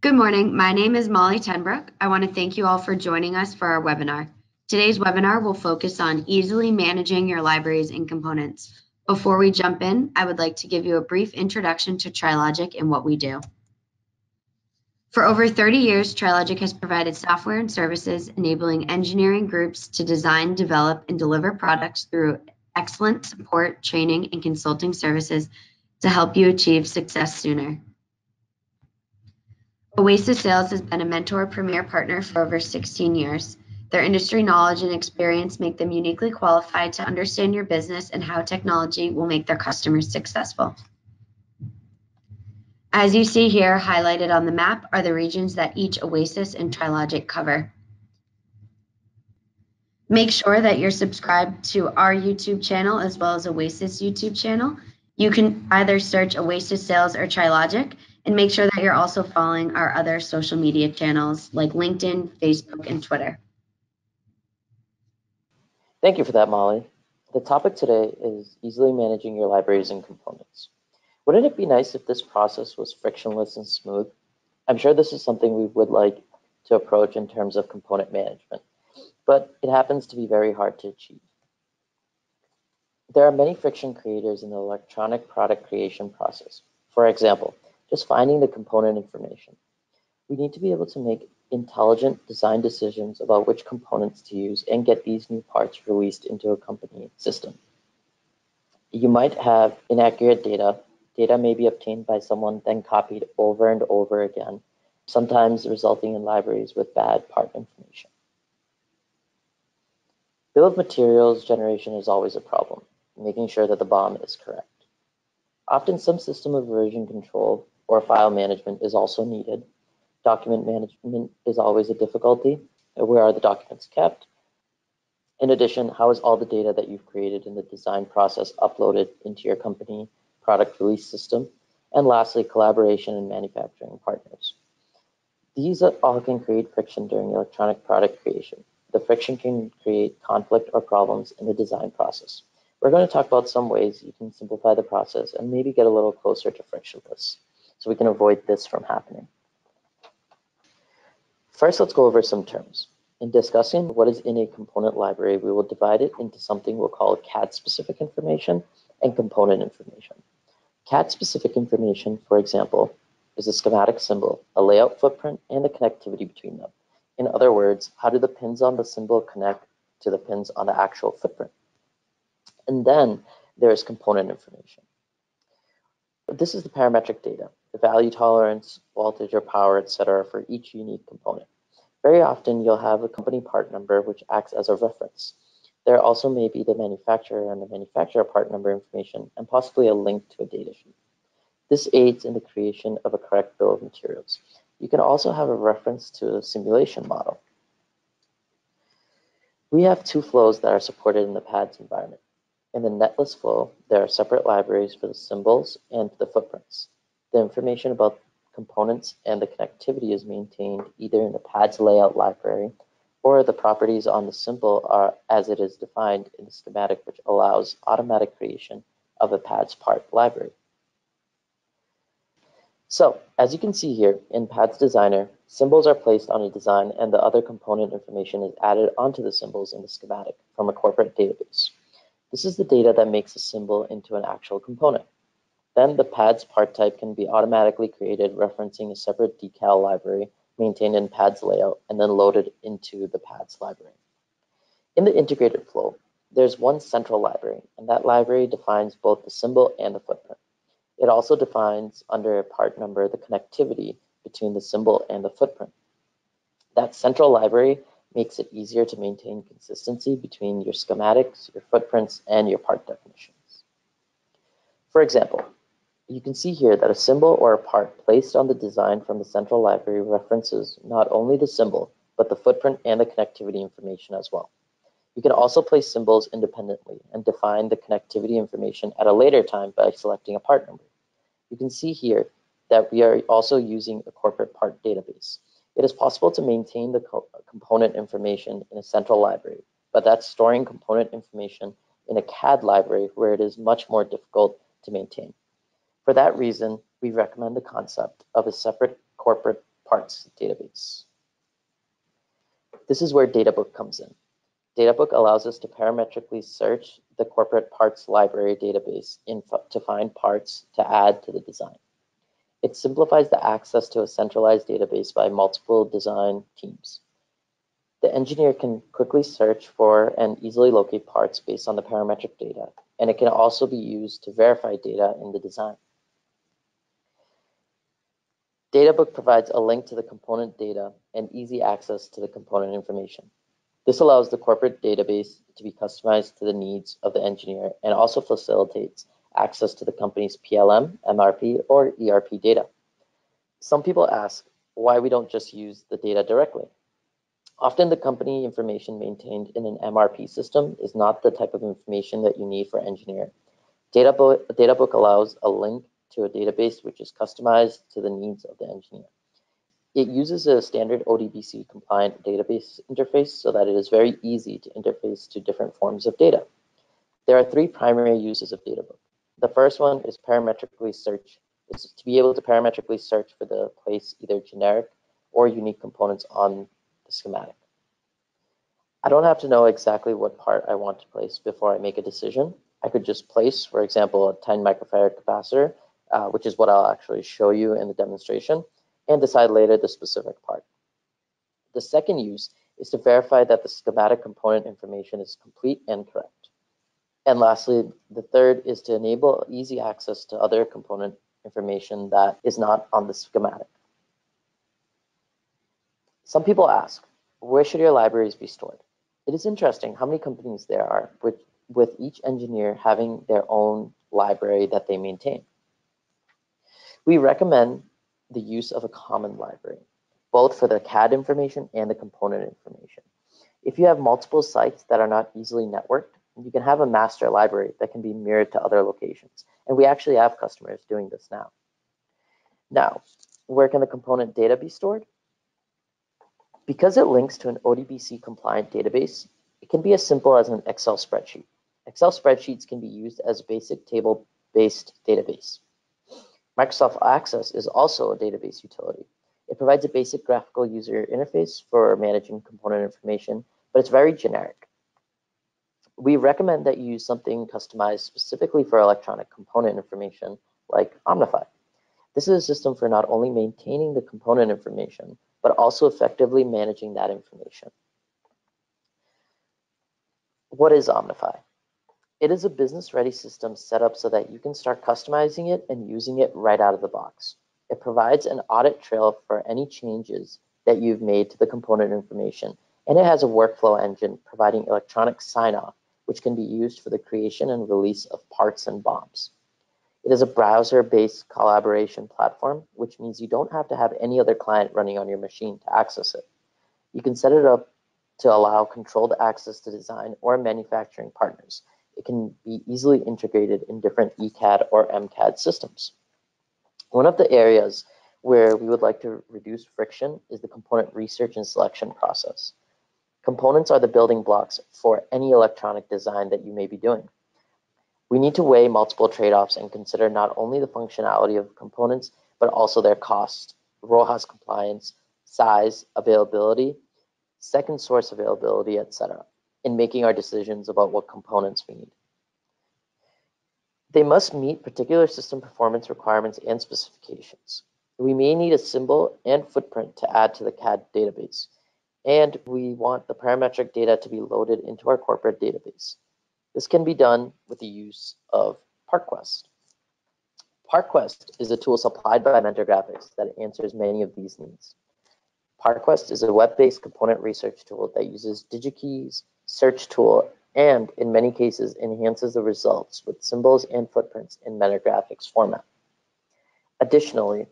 Good morning. My name is Molly Tenbrook. I want to thank you all for joining us for our webinar. Today's webinar will focus on easily managing your libraries and components. Before we jump in, I would like to give you a brief introduction to Trilogic and what we do. For over 30 years, Trilogic has provided software and services enabling engineering groups to design, develop, and deliver products through excellent support, training, and consulting services to help you achieve success sooner. Oasis Sales has been a mentor premier partner for over 16 years. Their industry knowledge and experience make them uniquely qualified to understand your business and how technology will make their customers successful. As you see here, highlighted on the map are the regions that each Oasis and Trilogic cover. Make sure that you're subscribed to our YouTube channel as well as Oasis YouTube channel. You can either search Oasis Sales or Trilogic and make sure that you're also following our other social media channels like LinkedIn, Facebook, and Twitter. Thank you for that, Molly. The topic today is easily managing your libraries and components. Wouldn't it be nice if this process was frictionless and smooth? I'm sure this is something we would like to approach in terms of component management, but it happens to be very hard to achieve. There are many friction creators in the electronic product creation process. For example, just finding the component information. We need to be able to make intelligent design decisions about which components to use and get these new parts released into a company system. You might have inaccurate data Data may be obtained by someone, then copied over and over again, sometimes resulting in libraries with bad part information. Bill of materials generation is always a problem, making sure that the BOM is correct. Often some system of version control or file management is also needed. Document management is always a difficulty. Where are the documents kept? In addition, how is all the data that you've created in the design process uploaded into your company product release system, and lastly, collaboration and manufacturing partners. These all can create friction during electronic product creation. The friction can create conflict or problems in the design process. We're going to talk about some ways you can simplify the process and maybe get a little closer to frictionless so we can avoid this from happening. First, let's go over some terms. In discussing what is in a component library, we will divide it into something we'll call CAD-specific information and component information. CAD-specific information, for example, is a schematic symbol, a layout footprint, and the connectivity between them. In other words, how do the pins on the symbol connect to the pins on the actual footprint? And then there's component information. This is the parametric data, the value tolerance, voltage or power, etc., for each unique component. Very often you'll have a company part number which acts as a reference. There also may be the manufacturer and the manufacturer part number information and possibly a link to a data sheet. This aids in the creation of a correct bill of materials. You can also have a reference to a simulation model. We have two flows that are supported in the PADS environment. In the netlist flow, there are separate libraries for the symbols and the footprints. The information about components and the connectivity is maintained either in the PADS layout library or the properties on the symbol are as it is defined in the schematic, which allows automatic creation of a PADS part library. So, as you can see here, in PADS Designer, symbols are placed on a design and the other component information is added onto the symbols in the schematic from a corporate database. This is the data that makes a symbol into an actual component. Then the PADS part type can be automatically created referencing a separate decal library maintained in PADS layout, and then loaded into the PADS library. In the integrated flow, there's one central library, and that library defines both the symbol and the footprint. It also defines under a part number the connectivity between the symbol and the footprint. That central library makes it easier to maintain consistency between your schematics, your footprints, and your part definitions. For example, you can see here that a symbol or a part placed on the design from the central library references not only the symbol, but the footprint and the connectivity information as well. You can also place symbols independently and define the connectivity information at a later time by selecting a part number. You can see here that we are also using a corporate part database. It is possible to maintain the co component information in a central library, but that's storing component information in a CAD library where it is much more difficult to maintain. For that reason, we recommend the concept of a separate corporate parts database. This is where Databook comes in. Databook allows us to parametrically search the corporate parts library database to find parts to add to the design. It simplifies the access to a centralized database by multiple design teams. The engineer can quickly search for and easily locate parts based on the parametric data, and it can also be used to verify data in the design. Databook provides a link to the component data and easy access to the component information. This allows the corporate database to be customized to the needs of the engineer and also facilitates access to the company's PLM, MRP, or ERP data. Some people ask why we don't just use the data directly. Often the company information maintained in an MRP system is not the type of information that you need for engineer. Databook, Databook allows a link to a database which is customized to the needs of the engineer. It uses a standard ODBC compliant database interface so that it is very easy to interface to different forms of data. There are three primary uses of Databook. The first one is parametrically search. It's to be able to parametrically search for the place either generic or unique components on the schematic. I don't have to know exactly what part I want to place before I make a decision. I could just place, for example, a 10 microfarad capacitor, uh, which is what I'll actually show you in the demonstration and decide later the specific part. The second use is to verify that the schematic component information is complete and correct. And lastly, the third is to enable easy access to other component information that is not on the schematic. Some people ask, where should your libraries be stored? It is interesting how many companies there are with, with each engineer having their own library that they maintain. We recommend the use of a common library, both for the CAD information and the component information. If you have multiple sites that are not easily networked, you can have a master library that can be mirrored to other locations. And we actually have customers doing this now. Now, where can the component data be stored? Because it links to an ODBC compliant database, it can be as simple as an Excel spreadsheet. Excel spreadsheets can be used as a basic table-based database. Microsoft Access is also a database utility. It provides a basic graphical user interface for managing component information, but it's very generic. We recommend that you use something customized specifically for electronic component information, like Omnify. This is a system for not only maintaining the component information, but also effectively managing that information. What is Omnify? It is a business-ready system set up so that you can start customizing it and using it right out of the box. It provides an audit trail for any changes that you've made to the component information, and it has a workflow engine providing electronic sign-off, which can be used for the creation and release of parts and BOMs. It is a browser-based collaboration platform, which means you don't have to have any other client running on your machine to access it. You can set it up to allow controlled access to design or manufacturing partners, it can be easily integrated in different ECAD or MCAD systems. One of the areas where we would like to reduce friction is the component research and selection process. Components are the building blocks for any electronic design that you may be doing. We need to weigh multiple trade-offs and consider not only the functionality of components, but also their cost, RoHS compliance, size, availability, second source availability, etc in making our decisions about what components we need. They must meet particular system performance requirements and specifications. We may need a symbol and footprint to add to the CAD database, and we want the parametric data to be loaded into our corporate database. This can be done with the use of PartQuest. PartQuest is a tool supplied by Mentor Graphics that answers many of these needs. PartQuest is a web-based component research tool that uses DigiKey's search tool and, in many cases, enhances the results with symbols and footprints in Mentor Graphics format. Additionally,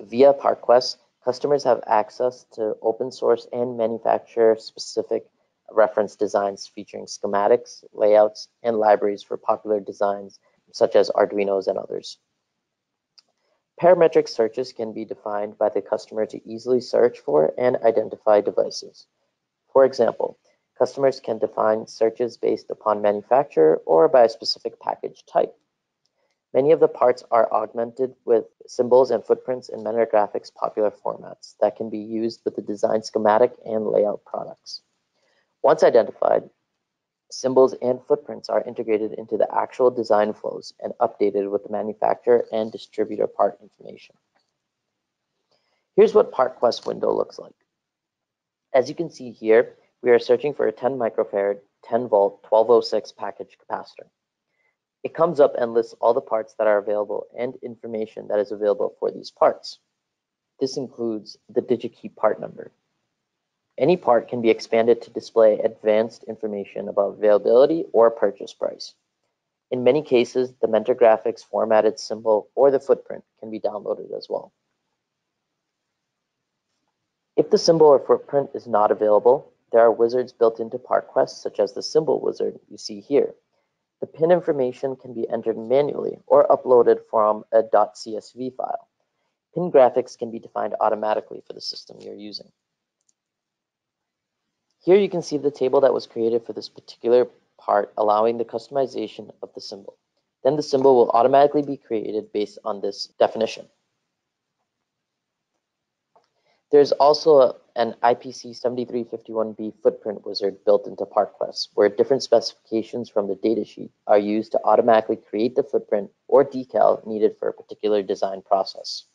via PartQuest, customers have access to open source and manufacturer specific reference designs featuring schematics, layouts, and libraries for popular designs such as Arduinos and others. Parametric searches can be defined by the customer to easily search for and identify devices. For example, Customers can define searches based upon manufacturer or by a specific package type. Many of the parts are augmented with symbols and footprints in Mentor Graphics popular formats that can be used with the design schematic and layout products. Once identified, symbols and footprints are integrated into the actual design flows and updated with the manufacturer and distributor part information. Here's what PartQuest window looks like. As you can see here, we are searching for a 10 microfarad, 10 volt, 1206 package capacitor. It comes up and lists all the parts that are available and information that is available for these parts. This includes the DigiKey part number. Any part can be expanded to display advanced information about availability or purchase price. In many cases, the Mentor Graphics formatted symbol or the footprint can be downloaded as well. If the symbol or footprint is not available, there are wizards built into PartQuest, such as the symbol wizard you see here. The pin information can be entered manually or uploaded from a .csv file. Pin graphics can be defined automatically for the system you're using. Here you can see the table that was created for this particular part, allowing the customization of the symbol. Then the symbol will automatically be created based on this definition. There's also a, an IPC 7351B footprint wizard built into PartQuest, where different specifications from the datasheet are used to automatically create the footprint or decal needed for a particular design process.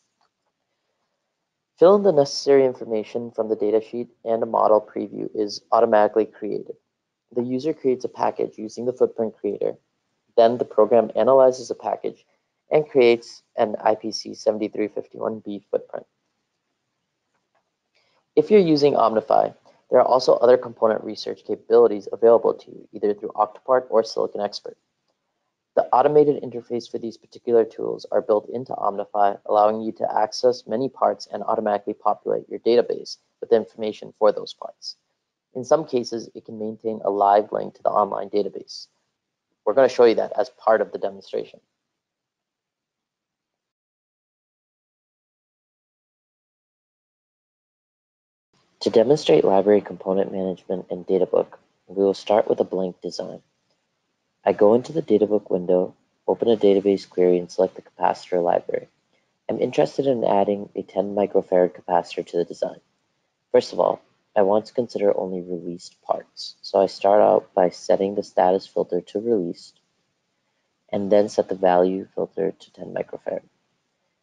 Fill in the necessary information from the datasheet and a model preview is automatically created. The user creates a package using the footprint creator. Then the program analyzes the package and creates an IPC 7351B footprint. If you're using Omnify, there are also other component research capabilities available to you, either through Octopart or Silicon Expert. The automated interface for these particular tools are built into Omnify, allowing you to access many parts and automatically populate your database with information for those parts. In some cases, it can maintain a live link to the online database. We're going to show you that as part of the demonstration. To demonstrate library component management in Databook, we will start with a blank design. I go into the Databook window, open a database query, and select the capacitor library. I'm interested in adding a 10 microfarad capacitor to the design. First of all, I want to consider only released parts. So I start out by setting the status filter to released, and then set the value filter to 10 microfarad.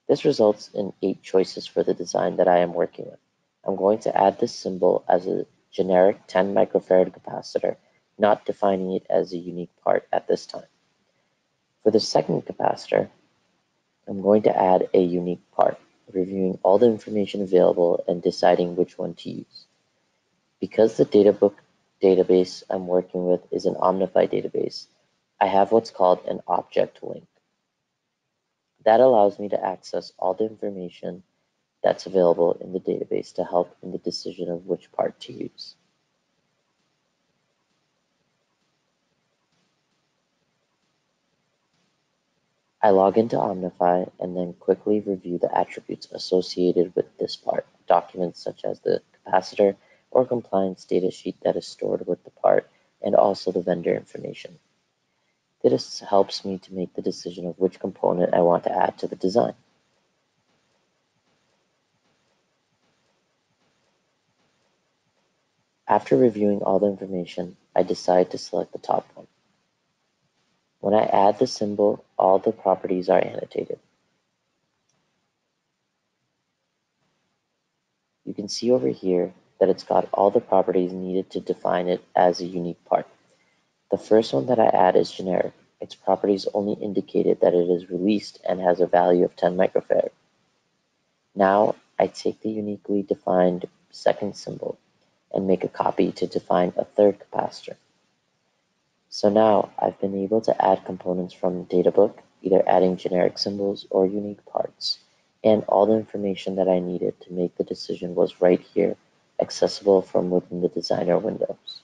This results in eight choices for the design that I am working with. I'm going to add this symbol as a generic 10 microfarad capacitor, not defining it as a unique part at this time. For the second capacitor, I'm going to add a unique part, reviewing all the information available and deciding which one to use. Because the databook database I'm working with is an Omnify database, I have what's called an object link. That allows me to access all the information that's available in the database to help in the decision of which part to use. I log into Omnify and then quickly review the attributes associated with this part, documents such as the capacitor or compliance datasheet that is stored with the part, and also the vendor information. This helps me to make the decision of which component I want to add to the design. After reviewing all the information, I decide to select the top one. When I add the symbol, all the properties are annotated. You can see over here that it's got all the properties needed to define it as a unique part. The first one that I add is generic. Its properties only indicated that it is released and has a value of 10 microfarad. Now I take the uniquely defined second symbol and make a copy to define a third capacitor. So now I've been able to add components from Databook, either adding generic symbols or unique parts, and all the information that I needed to make the decision was right here, accessible from within the designer windows.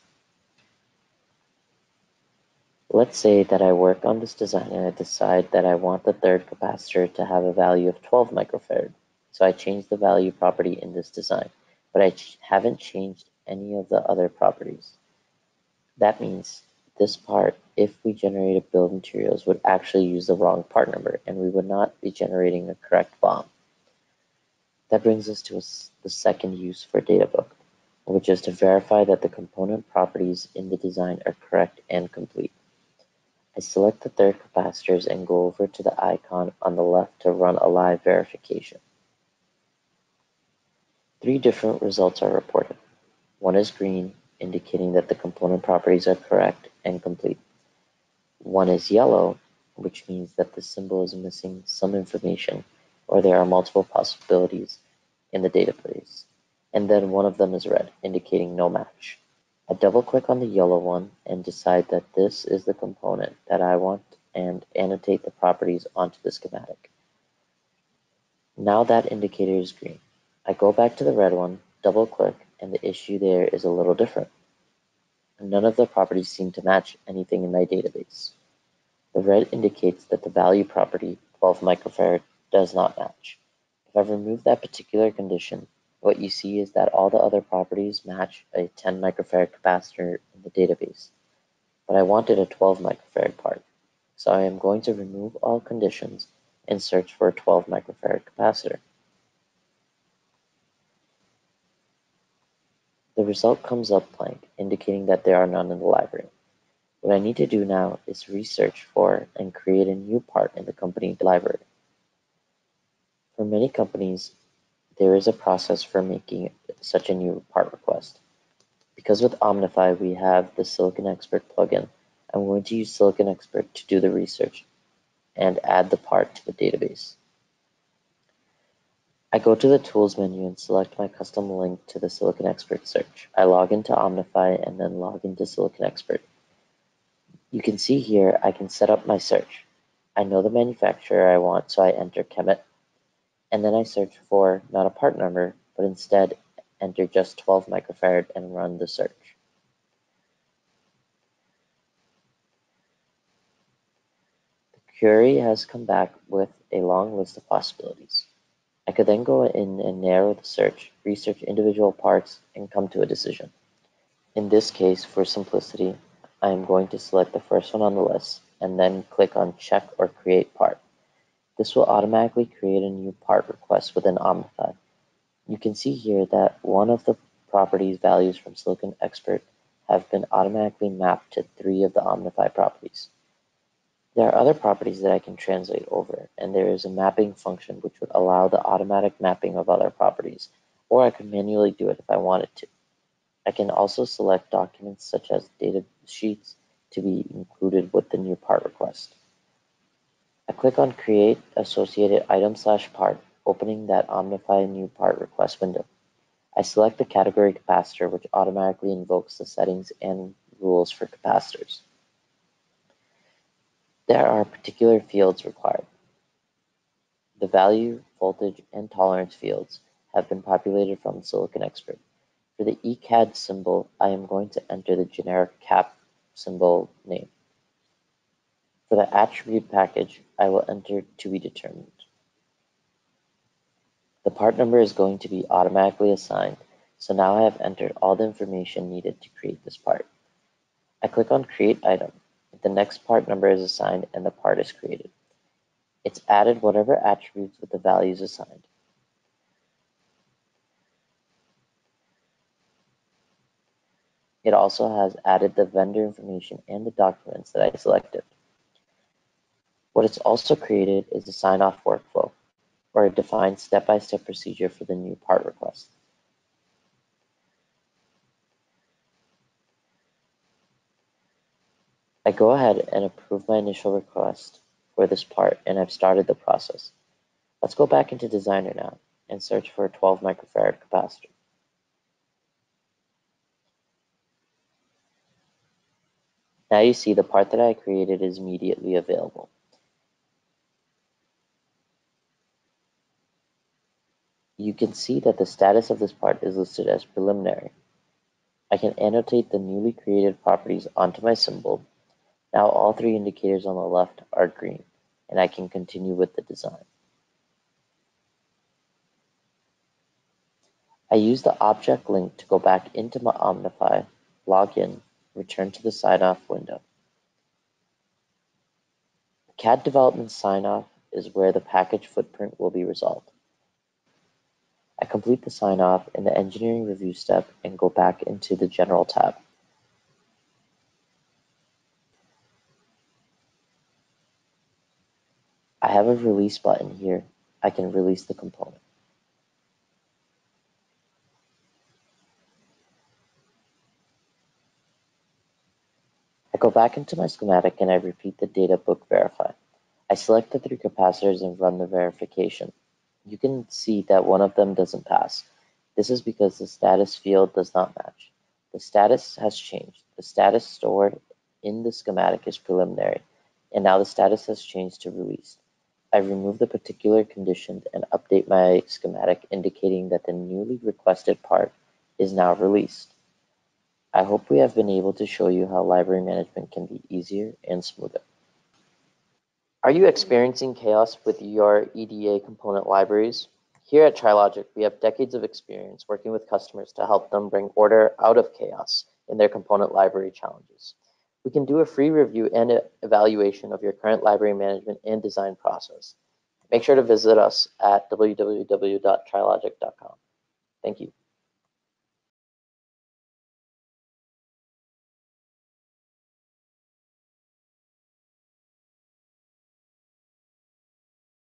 Let's say that I work on this design and I decide that I want the third capacitor to have a value of 12 microfarad. So I change the value property in this design, but I haven't changed any of the other properties. That means this part, if we generated build materials, would actually use the wrong part number and we would not be generating a correct BOM. That brings us to a, the second use for DataBook, which is to verify that the component properties in the design are correct and complete. I select the third capacitors and go over to the icon on the left to run a live verification. Three different results are reported. One is green, indicating that the component properties are correct and complete. One is yellow, which means that the symbol is missing some information or there are multiple possibilities in the database. And then one of them is red, indicating no match. I double click on the yellow one and decide that this is the component that I want and annotate the properties onto the schematic. Now that indicator is green. I go back to the red one, double click, and the issue there is a little different. None of the properties seem to match anything in my database. The red indicates that the value property, 12 microfarad, does not match. If I remove that particular condition, what you see is that all the other properties match a 10 microfarad capacitor in the database. But I wanted a 12 microfarad part, so I am going to remove all conditions and search for a 12 microfarad capacitor. The result comes up blank, indicating that there are none in the library. What I need to do now is research for and create a new part in the company library. For many companies, there is a process for making such a new part request. Because with Omnify we have the Silicon Expert plugin, I'm going to use Silicon Expert to do the research and add the part to the database. I go to the Tools menu and select my custom link to the Silicon Expert search. I log into Omnify and then log into Silicon Expert. You can see here I can set up my search. I know the manufacturer I want, so I enter Kemet, and then I search for not a part number, but instead enter just 12 microfarad and run the search. The query has come back with a long list of possibilities. I could then go in and narrow the search, research individual parts, and come to a decision. In this case, for simplicity, I am going to select the first one on the list and then click on Check or Create Part. This will automatically create a new part request within Omnify. You can see here that one of the properties values from Silicon Expert have been automatically mapped to three of the Omnify properties. There are other properties that I can translate over, and there is a mapping function which would allow the automatic mapping of other properties, or I could manually do it if I wanted to. I can also select documents such as data sheets to be included with the new part request. I click on Create Associated Item slash Part, opening that Omnify new part request window. I select the category capacitor, which automatically invokes the settings and rules for capacitors. There are particular fields required. The value, voltage, and tolerance fields have been populated from Silicon Expert. For the ECAD symbol, I am going to enter the generic cap symbol name. For the attribute package, I will enter to be determined. The part number is going to be automatically assigned, so now I have entered all the information needed to create this part. I click on Create Item the next part number is assigned and the part is created. It's added whatever attributes with the values assigned. It also has added the vendor information and the documents that I selected. What it's also created is a sign-off workflow, or a defined step-by-step -step procedure for the new part request. I go ahead and approve my initial request for this part and I've started the process. Let's go back into Designer now and search for a 12 microfarad capacitor. Now you see the part that I created is immediately available. You can see that the status of this part is listed as preliminary. I can annotate the newly created properties onto my symbol now all three indicators on the left are green, and I can continue with the design. I use the object link to go back into my Omnify, log in, return to the sign-off window. The CAD development sign-off is where the package footprint will be resolved. I complete the sign-off in the engineering review step and go back into the general tab. I have a release button here. I can release the component. I go back into my schematic and I repeat the data book verify. I select the three capacitors and run the verification. You can see that one of them doesn't pass. This is because the status field does not match. The status has changed. The status stored in the schematic is preliminary, and now the status has changed to released. I remove the particular condition and update my schematic indicating that the newly requested part is now released. I hope we have been able to show you how library management can be easier and smoother. Are you experiencing chaos with your EDA component libraries? Here at TriLogic, we have decades of experience working with customers to help them bring order out of chaos in their component library challenges. We can do a free review and evaluation of your current library management and design process. Make sure to visit us at www.trilogic.com. Thank you.